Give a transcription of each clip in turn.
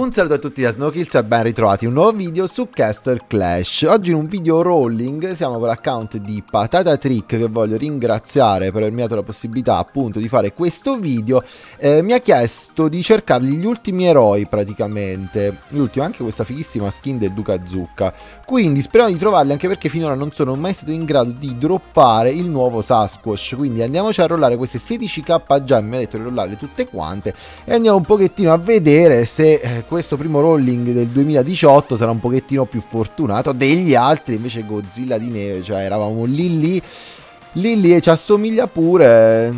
Un saluto a tutti da Snowkills e ben ritrovati un nuovo video su Caster Clash. Oggi in un video rolling siamo con l'account di Patata Trick che voglio ringraziare per avermi dato la possibilità appunto di fare questo video. Eh, Mi ha chiesto di cercargli gli ultimi eroi praticamente. L'ultimo anche questa fighissima skin del Duca Zucca Quindi speriamo di trovarli anche perché finora non sono mai stato in grado di droppare il nuovo Sasquatch. Quindi andiamoci a rollare queste 16k gemme, mi ha detto di rollarle tutte quante. E andiamo un pochettino a vedere se eh, questo primo rolling del 2018 sarà un pochettino più fortunato degli altri, invece Godzilla di neve, cioè eravamo lì lì, lì lì e ci assomiglia pure,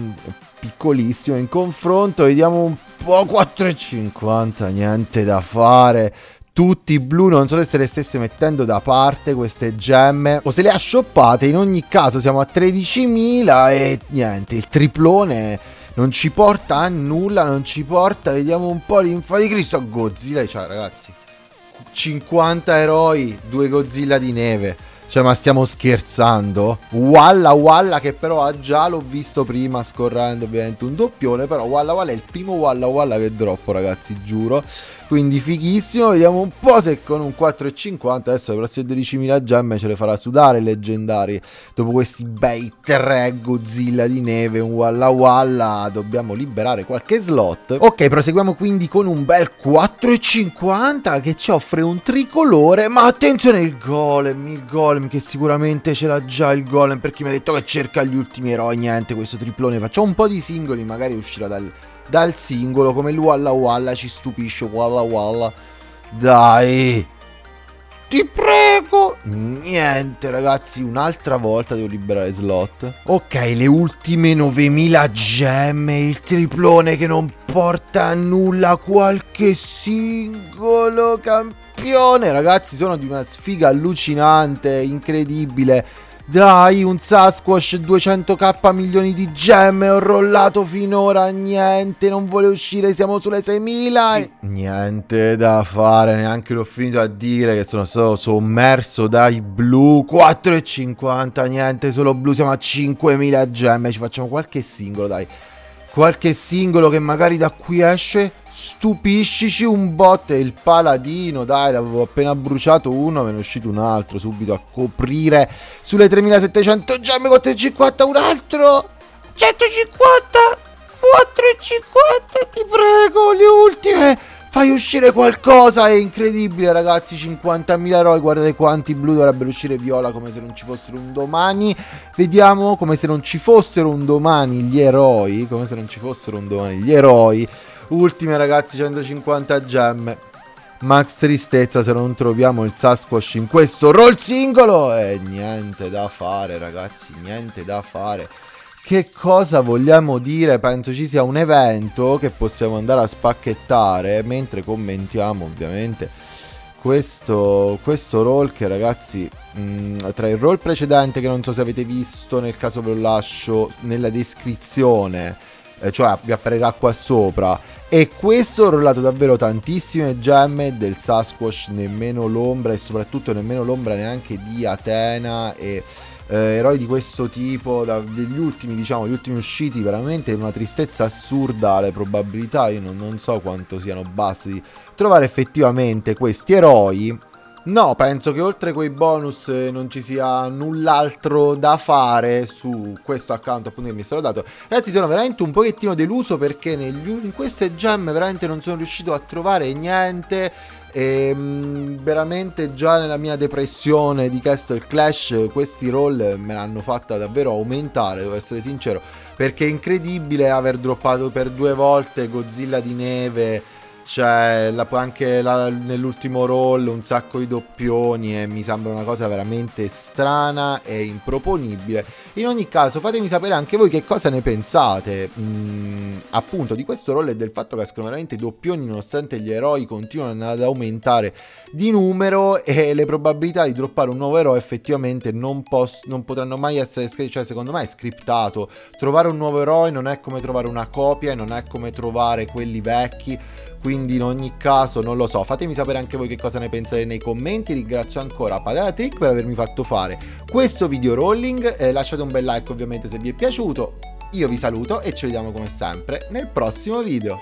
piccolissimo in confronto, vediamo un po' 4,50, niente da fare. Tutti blu, non so se le stesse mettendo da parte queste gemme o se le ha shoppate, in ogni caso siamo a 13.000 e niente, il triplone non ci porta a nulla, non ci porta, vediamo un po' l'infa di Cristo, Godzilla, cioè ragazzi, 50 eroi, due Godzilla di neve, cioè ma stiamo scherzando? Walla Walla che però ha già, l'ho visto prima scorrendo ovviamente un doppione, però Walla Walla è il primo Walla Walla che droppo ragazzi, giuro quindi fighissimo. Vediamo un po' se con un 4,50 adesso le prossime 12.000 gemme ce le farà sudare leggendari. Dopo questi bei tre Godzilla di neve un Walla Walla dobbiamo liberare qualche slot. Ok proseguiamo quindi con un bel 4,50 che ci offre un tricolore. Ma attenzione il golem il golem che sicuramente ce l'ha già il golem perché mi ha detto che cerca gli ultimi eroi. Niente questo triplone facciamo un po' di singoli magari uscirà dal dal singolo come il Walla Walla ci stupisce Walla Walla. Dai. Ti prego. Niente ragazzi un'altra volta devo liberare slot. Ok le ultime 9000 gemme il triplone che non porta a nulla qualche singolo campione. Ragazzi sono di una sfiga allucinante incredibile dai, un Sasquatch 200k milioni di gemme, ho rollato finora, niente, non vuole uscire, siamo sulle 6000. Niente da fare, neanche l'ho finito a dire che sono stato sommerso dai blu, 4,50, niente, solo blu, siamo a 5000 gemme, ci facciamo qualche singolo, dai. Qualche singolo che magari da qui esce Stupiscici un bot il paladino, dai, l'avevo appena bruciato uno, me ne è uscito un altro subito a coprire sulle 3700 gemme 450 un altro 150 450 ti prego, le ultime Fai uscire qualcosa, è incredibile ragazzi, 50.000 eroi, guardate quanti blu dovrebbero uscire viola come se non ci fossero un domani. Vediamo come se non ci fossero un domani gli eroi, come se non ci fossero un domani gli eroi. Ultime ragazzi 150 gemme. Max tristezza se non troviamo il Sasquatch in questo roll singolo. E niente da fare ragazzi Niente da fare. Che cosa vogliamo dire? Penso ci sia un evento che possiamo andare a spacchettare Mentre commentiamo ovviamente questo, questo roll che ragazzi mh, mm, tra il roll precedente che non so se avete visto nel caso ve lo lascio nella descrizione eh, cioè vi apparirà qua sopra. E questo ho rollato davvero tantissime gemme del Sasquatch, nemmeno l'ombra e soprattutto nemmeno l'ombra neanche di Atena e eh, eroi di questo tipo, da, degli ultimi, diciamo, gli ultimi usciti, veramente una tristezza assurda le probabilità, io non, non so quanto siano basse di trovare effettivamente questi eroi No, penso che oltre quei bonus eh, non ci sia null'altro da fare su questo account appunto che mi è stato dato. Ragazzi, sono veramente un pochettino deluso perché negli, in queste gemme veramente non sono riuscito a trovare niente. E ehm, veramente già nella mia depressione di Castle Clash questi roll me l'hanno fatta davvero aumentare, devo essere sincero. Perché è incredibile aver droppato per due volte Godzilla di neve c'è la, anche la, nell'ultimo roll un sacco di doppioni e mi sembra una cosa veramente strana e improponibile. In ogni caso fatemi sapere anche voi che cosa ne pensate mm, appunto di questo roll e del fatto che escono veramente doppioni nonostante gli eroi continuano ad aumentare di numero e le probabilità di droppare un nuovo eroe effettivamente non, non potranno mai essere scritte, cioè secondo me è scriptato. Trovare un nuovo eroe non è come trovare una copia e non è come trovare quelli vecchi quindi in ogni caso non lo so fatemi sapere anche voi che cosa ne pensate nei commenti ringrazio ancora Patata Trick per avermi fatto fare questo video rolling eh, lasciate un bel like ovviamente se vi è piaciuto io vi saluto e ci vediamo come sempre nel prossimo video